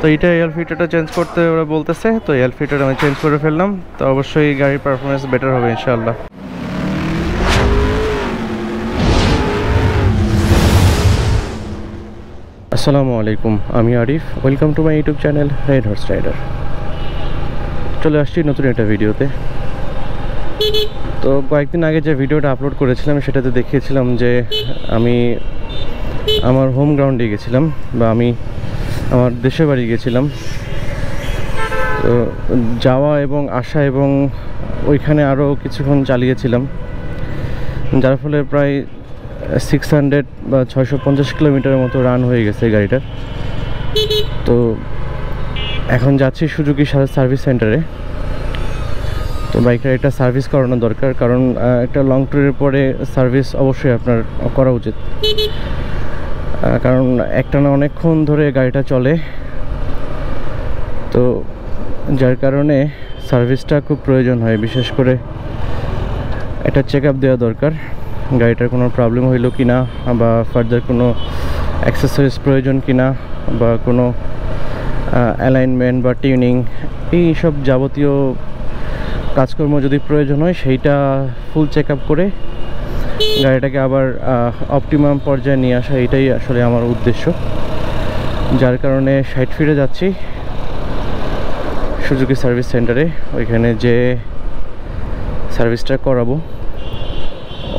তো এইটা এয়ার ফিল্টারটা চেঞ্জ করতে ওরা বলতেছে, তো এয়ার ফিল্টার আমি চেঞ্জ করে ফেললাম। তো অবশ্যই গাড়ির পারফরমেন্স বেটার হবে ইনশাআল্লাহ। আসসালামু আলাইকুম, আমি Arif. Welcome to my YouTube channel Red Horse Rider চলে আসছি নতুন একটা ভিডিওতে তো কয়েকদিন আগে যে ভিডিওটা আপলোড করেছিলাম, সেটাতে দেখিয়েছিলাম যে আমি আমার হোম গ্রাউন্ডে গেছিলাম, বা আমি আমার দেশের বাড়ি গেছিলাম। তো যাওয়া এবং আসা এবং ওইখানে আরও কিছুক্ষণ চালিয়েছিলাম। যার ফলে প্রায় সিক্স হান্ড্রেড বা ছয়শো পঞ্চাশ কিলোমিটারের মতো রান হয়ে গেছে গাড়িটার। তো এখন যাচ্ছি সুজুকি সার্ভিস সেন্টারে তো বাইকটা একটা সার্ভিস করানো দরকার, কারণ একটা লং ট্যুরের পরে সার্ভিস অবশ্যই আপনার করা উচিত। কারণ একটানা অনেকক্ষণ ধরে গাড়িটা চলে। তো যার কারণে সার্ভিসটা খুব প্রয়োজন হয়, বিশেষ করে একটা চেক আপ দেওয়া দরকার। গাড়িটার কোনো প্রবলেম হইল কি না বা ফার্দার কোনো অ্যাক্সেসরিজ প্রয়োজন কি না বা কোনো অ্যালাইনমেন্ট বা টিউনিং এই সব যাবতীয় কাজকর্ম যদি প্রয়োজন হয়, সেইটা ফুল চেক আপ করে গাড়িটাকে আবার অপটিমাম পর্যায়ে নিয়ে আসা এটাই আসলে আমার উদ্দেশ্য। যার কারণে সাইড ফিরে যাচ্ছি সুজুকি সার্ভিস সেন্টারে। ওইখানে যে সার্ভিসটা করাবো,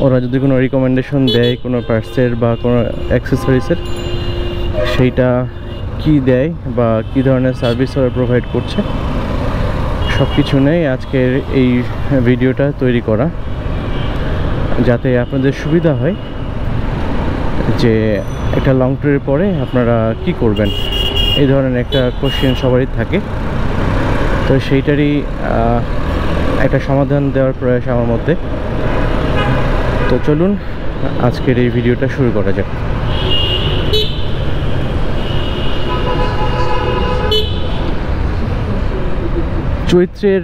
ওরা যদি কোনো রিকমেন্ডেশন দেয় কোনো পার্টসের বা কোনো অ্যাক্সেসরিজের সেইটা কি দেয় বা কি ধরনের সার্ভিস ওরা প্রোভাইড করছে সব কিছু নেই আজকের এই ভিডিওটা তৈরি করা। যাতে আপনাদের সুবিধা হয় যে একটা লং ট্যুরের পরে আপনারা কি করবেন? এই ধরনের একটা কোশ্চেন সবারই থাকে। তো সেইটারই একটা সমাধান দেওয়ার প্রয়াস আমার মধ্যে। তো চলুন, আজকের এই ভিডিওটা শুরু করা যাক। চৈত্রের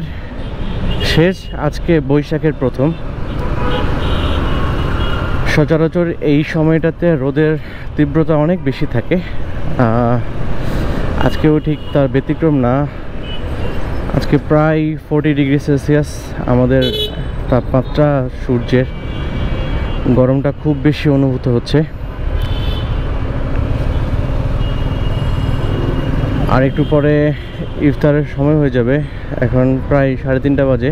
শেষ, আজকে বৈশাখের প্রথম। সচরাচর এই সময়টাতে রোদের তীব্রতা অনেক বেশি থাকে। আজকেও ঠিক তার ব্যতিক্রম না। আজকে প্রায় ফোর্টি ডিগ্রি সেলসিয়াস আমাদের তাপমাত্রা সূর্যের। গরমটা খুব বেশি অনুভূত হচ্ছে। আর একটু পরে ইফতারের সময় হয়ে যাবে। এখন প্রায় সাড়ে তিনটা বাজে।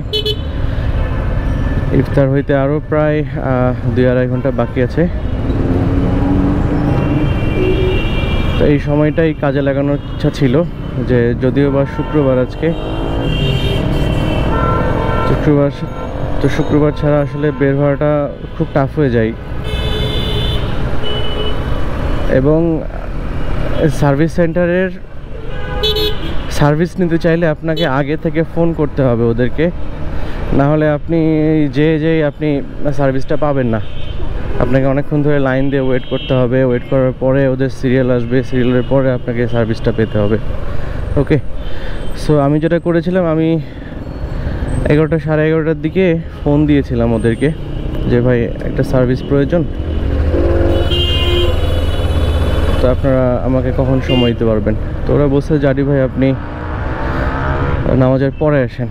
ইফতার হইতে আরও প্রায় দুই আড়াই ঘণ্টা বাকি আছে। তো এই সময়টাই কাজে লাগানোর ইচ্ছা ছিল, যে যদিও বা শুক্রবার আজকে শুক্রবার, তো শুক্রবার ছাড়া আসলে বের হওয়াটা খুব টাফ হয়ে যায়। এবং সার্ভিস সেন্টারের, সার্ভিস নিতে চাইলে আপনাকে আগে থেকে ফোন করতে হবে ওদেরকে। না হলে আপনি যে যে আপনি সার্ভিসটা পাবেন না, আপনাকে অনেকক্ষণ ধরে লাইন দিয়ে ওয়েট করতে হবে ওয়েট করার পরে ওদের সিরিয়াল আসবে সিরিয়ালের পরে আপনাকে সার্ভিসটা পেতে হবে। ওকে সো আমি যেটা করেছিলাম, আমি এগারোটা সাড়ে এগারোটার দিকে ফোন দিয়েছিলাম ওদেরকে যে, ভাই, একটা সার্ভিস প্রয়োজন। তো আপনারা আমাকে কখন সময় দিতে পারবেন? তো ওরা বলছে জারি ভাই, আপনি নামাজের পরে আসেন।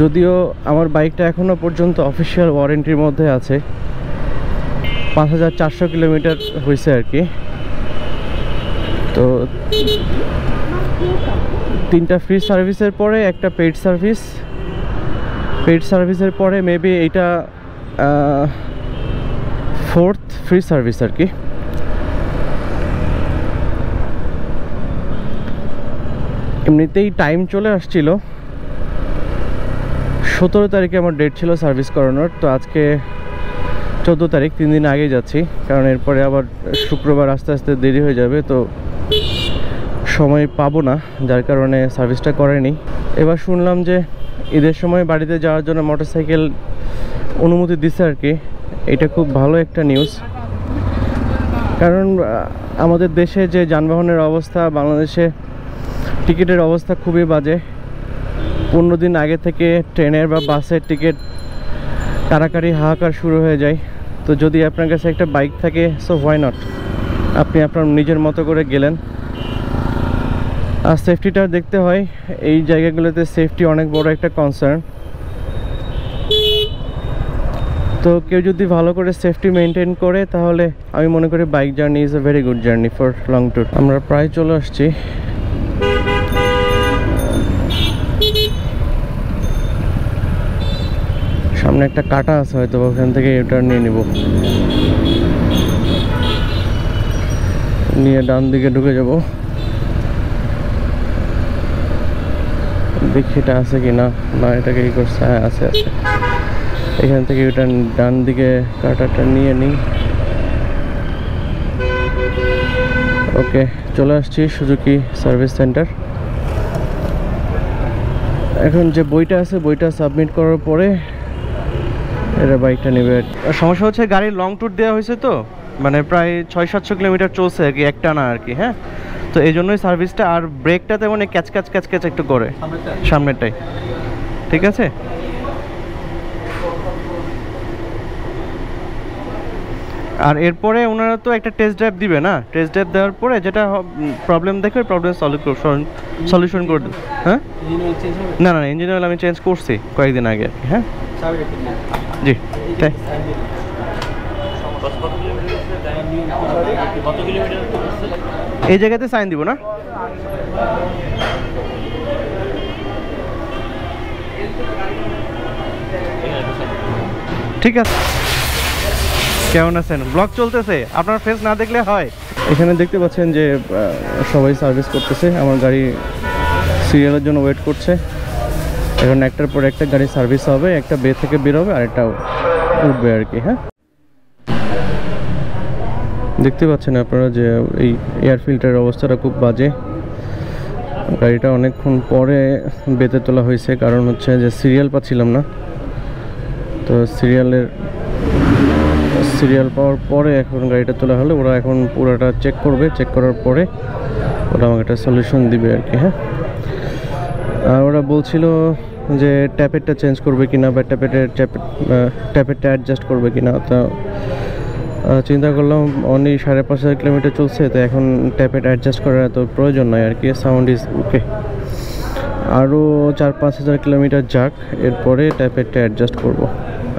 যদিও আমার বাইকটা এখনও পর্যন্ত অফিসিয়াল ওয়ারেন্টির মধ্যে আছে। পাঁচ হাজার চারশো কিলোমিটার হয়েছে আর কি। তো তিনটা ফ্রি সার্ভিসের পরে, একটা পেইড সার্ভিস পেইড সার্ভিসের পরে মেবি এইটা ফোর্থ ফ্রি সার্ভিস আর কি। এমনিতেই টাইম চলে আসছিল। সতেরো তারিখে আমার ডেট ছিল সার্ভিস করানোর, তো আজকে চোদ্দ তারিখ, তিন দিন আগে যাচ্ছি। কারণ এরপরে আবার শুক্রবার আস্তে আস্তে দেরি হয়ে যাবে, তো সময় পাবো না, যার কারণে সার্ভিসটা করেনি এবার শুনলাম যে ঈদের সময় বাড়িতে যাওয়ার জন্য মোটরসাইকেল অনুমতি দিচ্ছে আর কি। এটা খুব ভালো একটা নিউজ কারণ আমাদের দেশে যে যানবাহনের অবস্থা, বাংলাদেশে টিকিটের অবস্থা খুবই বাজে। পনেরো দিন আগে থেকে ট্রেনের বা বাসের টিকিট কারাকারি হাহাকার শুরু হয়ে যায়। তো যদি আপনার কাছে একটা বাইক থাকে সো হোয়াই নট আপনি আপনার নিজের মতো করে গেলেন। আর সেফটিটা দেখতে হয়, এই জায়গাগুলোতে সেফটি অনেক বড় একটা কনসার্ন তো কেউ যদি ভালো করে সেফটি মেনটেন করে, তাহলে আমি মনে করি bike journey is a very good journey for long tour আমরা প্রায় চলে আসছি। সামনে একটা কাটা আছে, হয়তো ওখান থেকে এটা নিয়ে নিব। নিয়ে ডান দিকে ঢুকে যাব। দেখি এটা আছে কি না না এটাকে ই করছে? হ্যাঁ আছে আছে। এখান থেকে এটা ডান দিকে কাটাটা নিয়ে নিই। ওকে, চলে আসছি সুজুকি সার্ভিস সেন্টার। এখন যে বইটা আছে, বইটা সাবমিট করার পরে এটা বাইকটা নেবে। আর সমস্যা হচ্ছে গাড়ির লং ট্যুর দেওয়া হয়েছে তো মানে প্রায় ছয় সাতশো কিলোমিটার চলছে আর কি একটা না আর কি হ্যাঁ? তো এই জন্যই সার্ভিসটা আর ব্রেকটা তেমন ক্যাচ ক্যাচ ক্যাচ ক্যাচ একটু করে। সামনেরটাই ঠিক আছে? আর এরপরে ওনারা তো একটা টেস্ট ড্রাইভ দিবে না? টেস্ট ড্রাইভ দেওয়ার পরে যেটা প্রবলেম দেখবে প্রবলেম সলিউশন সলিউশন করে দেবে। হ্যাঁ? না না ইঞ্জিন অয়েল আমি চেঞ্জ করছি কয়েকদিন আগে আর কি, হ্যাঁ? জি তাই। এই জায়গাতে সাইন দিব না? ঠিক আছে। কেমন আছেন? ব্লগ চলতেছে। আপনার ফেস না দেখলে হয়। এখানে দেখতে পাচ্ছেন যে সবাই সার্ভিস করতেছে। আমার গাড়ি সিরিয়ালের জন্য ওয়েট করছে। এখন একটার পর একটা গাড়ি সার্ভিস হবে, একটা বে থেকে বেরোবে আর একটা উঠবে আর কি হ্যাঁ? দেখতে পাচ্ছেন আপনারা যে এই এয়ার ফিল্টারের অবস্থাটা খুব বাজে। গাড়িটা অনেকক্ষণ পরে বেতে তোলা হয়েছে, কারণ হচ্ছে যে সিরিয়াল পাচ্ছিলাম না। তো সিরিয়ালের সিরিয়াল পাওয়ার পরে এখন গাড়িটা তোলা হলে, ওরা এখন পুরোটা চেক করবে চেক করার পরে ওরা আমাকে একটা সলিউশন দিবে আর কি হ্যাঁ? আর ওরা বলছিল যে ট্যাপেরটা চেঞ্জ করবে কিনা বা ট্যাপেটের ট্যাপেরটা অ্যাডজাস্ট করবে কিনা, তা চিন্তা করলাম অনলি সাড়ে পাঁচ হাজার কিলোমিটার চলছে, তো এখন ট্যাপেট অ্যাডজাস্ট করার এত প্রয়োজন নয় আর কি সাউন্ড ইজ ওকে আরও চার পাঁচ হাজার কিলোমিটার যাক, এরপরে ট্যাপেটটা অ্যাডজাস্ট করব।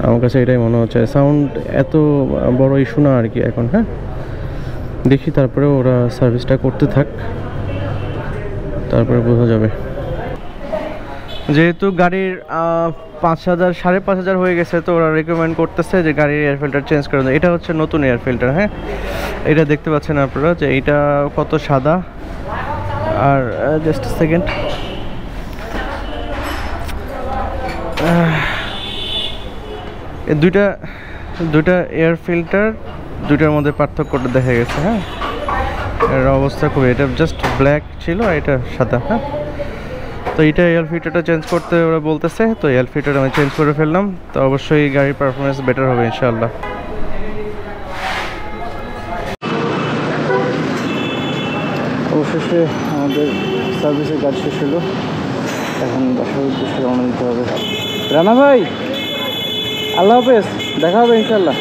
আমার কাছে এটাই মনে হচ্ছে সাউন্ড এত বড় ইস্যু না আর কি এখন হ্যাঁ? দেখি তারপরে ওরা সার্ভিসটা করতে থাক, তারপরে বোঝা যাবে। যেহেতু গাড়ির পাঁচ হাজার, সাড়ে পাঁচ হাজার হয়ে গেছে, তো ওরা রেকমেন্ড করতেছে যে গাড়ির এয়ার ফিল্টার চেঞ্জ করে এটা হচ্ছে নতুন এয়ার ফিল্টার হ্যাঁ? এটা দেখতে পাচ্ছেন আপনারা যে এটা কত সাদা। আর জাস্ট সেকেন্ড দুইটা দুইটা এয়ার ফিল্টার দুইটার মধ্যে পার্থক্যটা দেখা গেছে হ্যাঁ? এর অবস্থা খুবই, এটা জাস্ট ব্ল্যাক ছিল আর এটা সাদা হ্যাঁ? তো এইটা এয়ার ফিল্টারটা চেঞ্জ করতে ওরা বলতেছে, তো এয়ার ফিল্টার আমি চেঞ্জ করে ফেললাম। তো অবশ্যই গাড়ির পারফরমেন্স বেটার হবে, ইনশাআল্লাহ। অবশেষে আমাদের সার্ভিসের কাজ শেষ হলো। এখন বাসার উদ্দেশ্যে রওনা দিতে হবে। রানা ভাই, আল্লাহ হাফেজ, দেখা হবে ইনশাল্লাহ